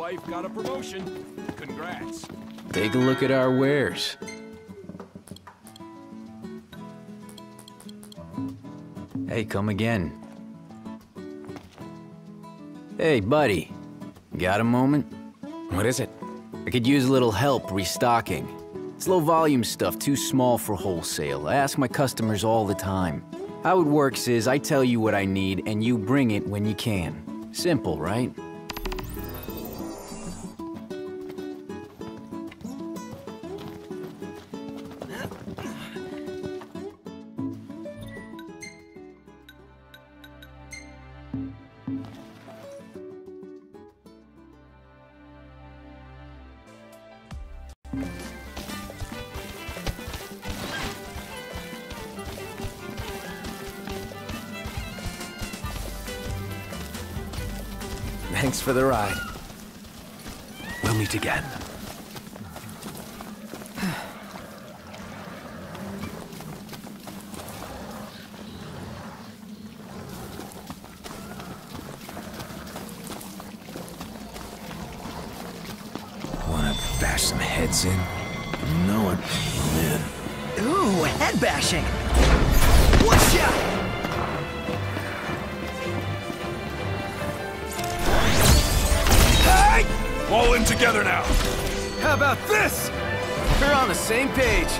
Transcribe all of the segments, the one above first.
wife got a promotion. Congrats. Take a look at our wares. Hey, come again. Hey, buddy. Got a moment? What is it? I could use a little help restocking. It's low volume stuff, too small for wholesale. I ask my customers all the time. How it works is I tell you what I need and you bring it when you can. Simple, right? Thanks for the ride. We'll meet again. Bash some heads in? No, I'm in. Ooh, head bashing. Whatcha? All in together now. How about this? We're on the same page.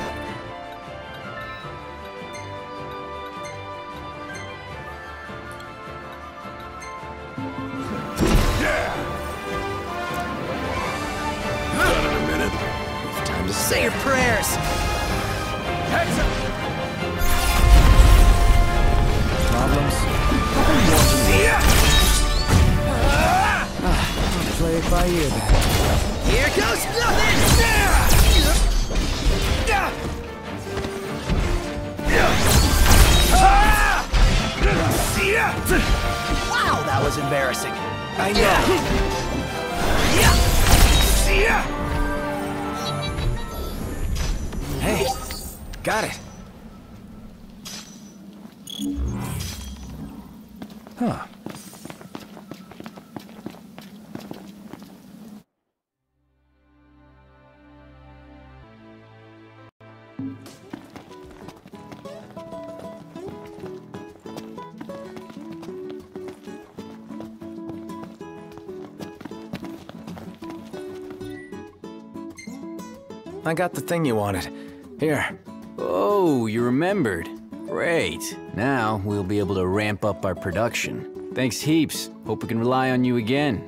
Say your prayers. Problems? Yeah. Play it by ear then. Here goes nothing! See ya! Wow, that was embarrassing. I know. Hey, got it. Huh. I got the thing you wanted. Here. Oh, you remembered. Great. Now we'll be able to ramp up our production. Thanks heaps. Hope we can rely on you again.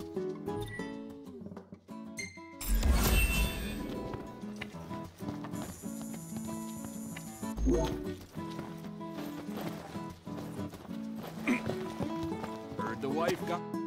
Heard the wife got.